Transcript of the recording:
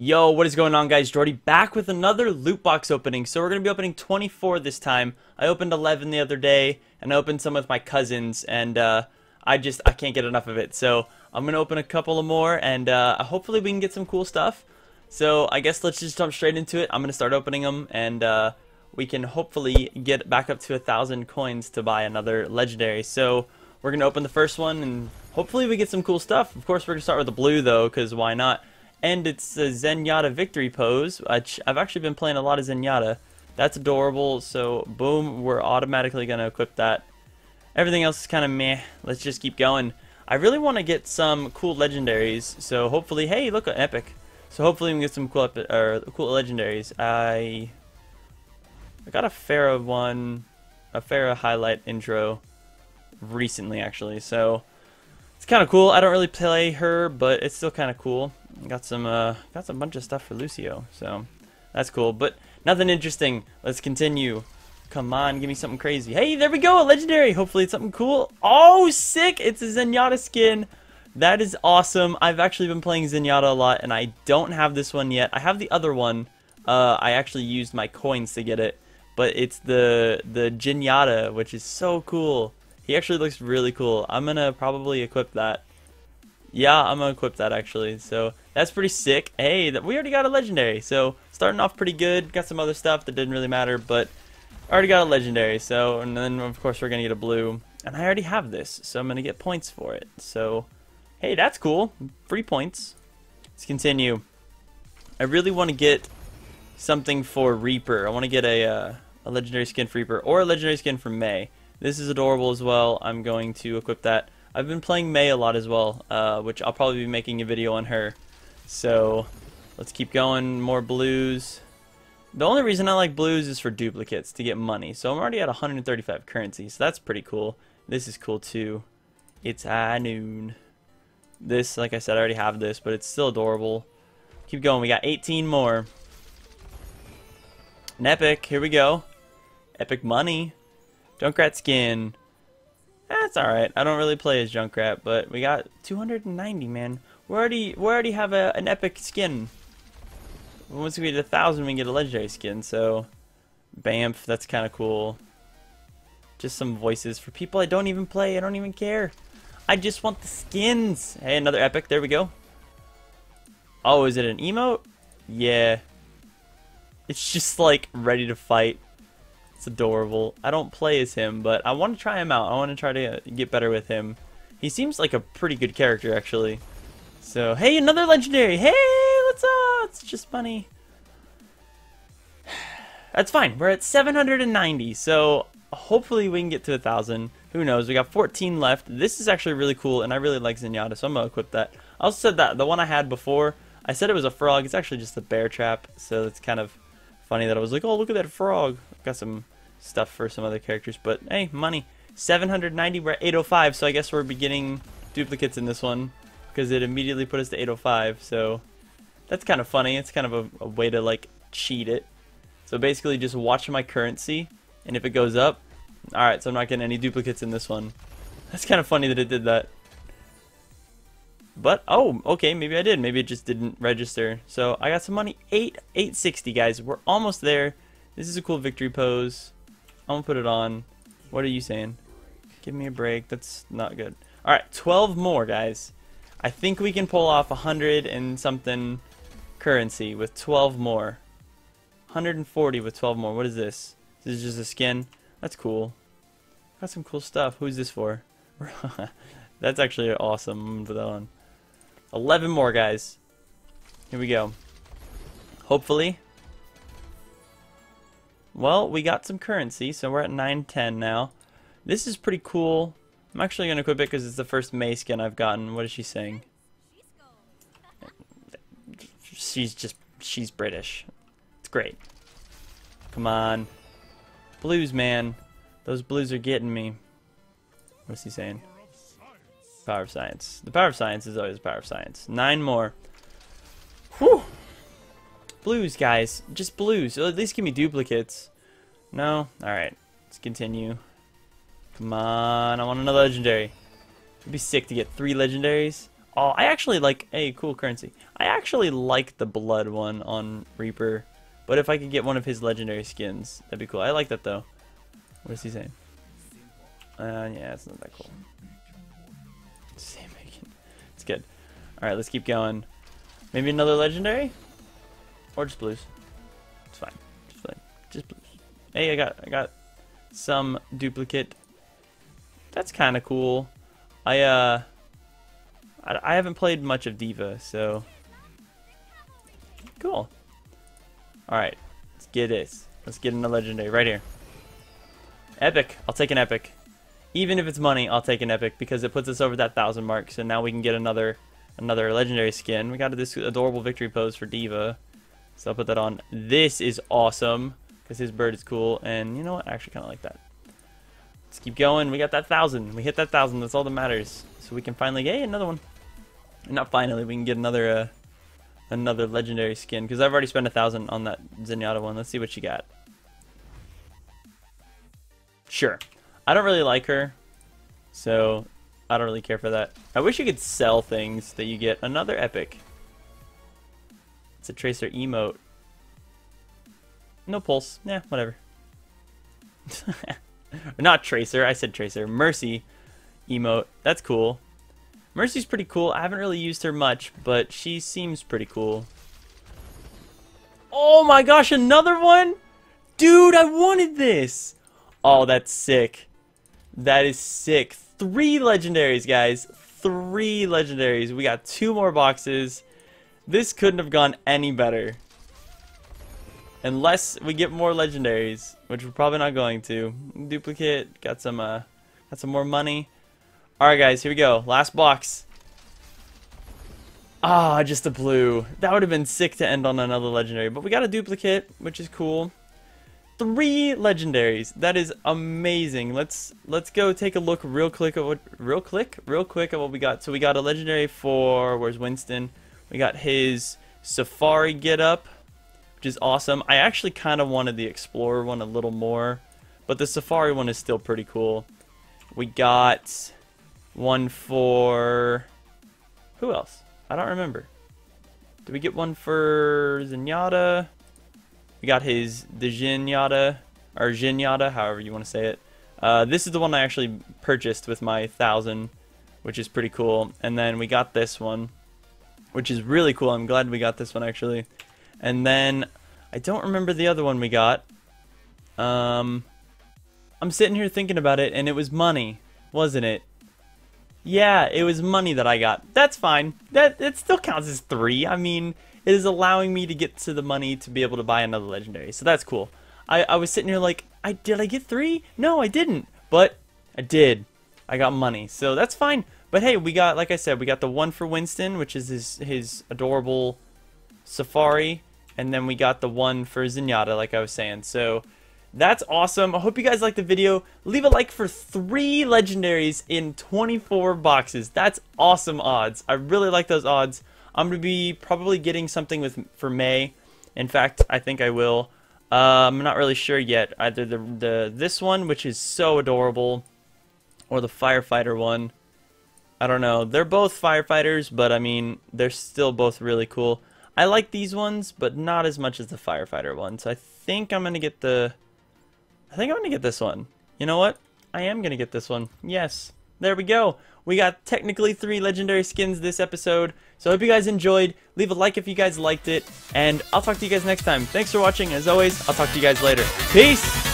Yo, what is going on guys? Jordy back with another loot box opening. So we're going to be opening 24 this time. I opened 11 the other day and I opened some with my cousins and uh, I just, I can't get enough of it. So I'm going to open a couple of more and uh, hopefully we can get some cool stuff. So I guess let's just jump straight into it. I'm going to start opening them and uh, we can hopefully get back up to a thousand coins to buy another legendary. So we're going to open the first one and hopefully we get some cool stuff. Of course we're going to start with the blue though because why not? And it's a Zenyatta victory pose. I've actually been playing a lot of Zenyatta. That's adorable, so boom, we're automatically going to equip that. Everything else is kind of meh. Let's just keep going. I really want to get some cool legendaries, so hopefully, hey, look, at epic. So hopefully we can get some cool, or cool legendaries. I, I got a Pharah one, a Pharah highlight intro recently, actually, so it's kind of cool. I don't really play her, but it's still kind of cool. Got some uh, got some bunch of stuff for Lucio, so that's cool. But nothing interesting. Let's continue. Come on, give me something crazy. Hey, there we go, a legendary. Hopefully it's something cool. Oh, sick! It's a Zenyatta skin. That is awesome. I've actually been playing Zenyatta a lot, and I don't have this one yet. I have the other one. Uh, I actually used my coins to get it, but it's the the Zenyatta, which is so cool. He actually looks really cool. I'm gonna probably equip that. Yeah, I'm gonna equip that actually. So that's pretty sick. Hey, we already got a legendary. So starting off pretty good. Got some other stuff that didn't really matter, but already got a legendary. So and then of course we're gonna get a blue, and I already have this, so I'm gonna get points for it. So hey, that's cool. Free points. Let's continue. I really want to get something for Reaper. I want to get a uh, a legendary skin for Reaper or a legendary skin for Mei. This is adorable as well. I'm going to equip that. I've been playing Mei a lot as well, uh, which I'll probably be making a video on her. So let's keep going. More blues. The only reason I like blues is for duplicates to get money. So I'm already at 135 currency, so that's pretty cool. This is cool too. It's high noon. This, like I said, I already have this, but it's still adorable. Keep going. We got 18 more. An epic. Here we go. Epic money. Junkrat skin. That's alright. I don't really play as Junkrat, but we got 290, man. We already we already have a, an epic skin. Once we get a thousand, we get a legendary skin. So, Bamf, that's kind of cool. Just some voices for people I don't even play. I don't even care. I just want the skins. Hey, another epic. There we go. Oh, is it an emote? Yeah. It's just like ready to fight. It's adorable. I don't play as him, but I want to try him out. I want to try to uh, get better with him. He seems like a pretty good character, actually. So, hey, another legendary. Hey, what's up? It's just funny. That's fine. We're at 790, so hopefully we can get to a 1,000. Who knows? We got 14 left. This is actually really cool, and I really like Zenyatta, so I'm going to equip that. I also said that the one I had before, I said it was a frog. It's actually just a bear trap, so it's kind of funny that I was like, oh, look at that frog. Got some stuff for some other characters, but hey, money. 790, we're at 805, so I guess we're beginning duplicates in this one because it immediately put us to 805. So that's kind of funny. It's kind of a, a way to like cheat it. So basically just watch my currency and if it goes up, alright, so I'm not getting any duplicates in this one. That's kind of funny that it did that. But, oh, okay, maybe I did. Maybe it just didn't register. So I got some money. 8, 860, guys. We're almost there. This is a cool victory pose. I'm going to put it on. What are you saying? Give me a break. That's not good. Alright, 12 more, guys. I think we can pull off 100 and something currency with 12 more. 140 with 12 more. What is this? This is just a skin. That's cool. Got some cool stuff. Who's this for? That's actually awesome. Put that on. 11 more, guys. Here we go. Hopefully. Well, we got some currency, so we're at 910 now. This is pretty cool. I'm actually going to equip it because it's the first Mei skin I've gotten. What is she saying? She's just, she's British. It's great. Come on. Blues, man. Those blues are getting me. What's he saying? Power of science. The power of science is always the power of science. Nine more. Whew. Blues, guys. Just blues. at least give me duplicates. No? Alright. Let's continue. Come on, I want another legendary. It'd be sick to get three legendaries. Oh, I actually like a cool currency. I actually like the blood one on Reaper. But if I could get one of his legendary skins, that'd be cool. I like that though. What is he saying? Uh, yeah, it's not that cool. It's good. Alright, let's keep going. Maybe another legendary? Or just blues. It's fine. Just fine. Just blues. Hey, I got I got some duplicate. That's kind of cool. I uh I, I haven't played much of D.Va, so cool. All right, let's get this. Let's get in a legendary right here. Epic. I'll take an epic. Even if it's money, I'll take an epic because it puts us over that thousand mark. So now we can get another another legendary skin. We got this adorable victory pose for D.Va. So I'll put that on. This is awesome because his bird is cool. And you know what? I actually kind of like that. Let's keep going. We got that thousand. We hit that thousand. That's all that matters. So we can finally get another one. Not finally. We can get another uh, another legendary skin because I've already spent a thousand on that Zenyatta one. Let's see what she got. Sure. I don't really like her, so I don't really care for that. I wish you could sell things that you get. Another epic. It's a Tracer emote. No pulse. Yeah, whatever. Not Tracer. I said Tracer. Mercy emote. That's cool. Mercy's pretty cool. I haven't really used her much, but she seems pretty cool. Oh my gosh, another one? Dude, I wanted this! Oh, that's sick. That is sick. Three legendaries, guys. Three legendaries. We got two more boxes. This couldn't have gone any better. Unless we get more legendaries, which we're probably not going to. Duplicate, got some uh got some more money. Alright guys, here we go. Last box. Ah, just a blue. That would have been sick to end on another legendary. But we got a duplicate, which is cool. Three legendaries. That is amazing. Let's let's go take a look real quick at what real quick real quick at what we got. So we got a legendary for where's Winston? We got his Safari get up, which is awesome. I actually kind of wanted the Explorer one a little more, but the Safari one is still pretty cool. We got one for... Who else? I don't remember. Did we get one for Zenyatta? We got his the Zenyatta, or Zenyatta, however you want to say it. Uh, this is the one I actually purchased with my thousand, which is pretty cool. And then we got this one, which is really cool. I'm glad we got this one actually. And then I don't remember the other one we got. Um, I'm sitting here thinking about it, and it was money, wasn't it? Yeah, it was money that I got. That's fine. That it still counts as three. I mean, it is allowing me to get to the money to be able to buy another legendary. So that's cool. I, I was sitting here like, I did I get three? No, I didn't. But I did. I got money. So that's fine. But hey, we got, like I said, we got the one for Winston, which is his, his adorable Safari. And then we got the one for Zenyatta, like I was saying. So that's awesome. I hope you guys liked the video. Leave a like for three legendaries in 24 boxes. That's awesome odds. I really like those odds. I'm going to be probably getting something with for Mei. In fact, I think I will. Uh, I'm not really sure yet. Either the, the this one, which is so adorable, or the firefighter one. I don't know. They're both firefighters, but I mean, they're still both really cool. I like these ones, but not as much as the firefighter one. So I think I'm going to get the... I think I'm going to get this one. You know what? I am going to get this one. Yes. There we go. We got technically three legendary skins this episode. So I hope you guys enjoyed. Leave a like if you guys liked it. And I'll talk to you guys next time. Thanks for watching. As always, I'll talk to you guys later. Peace!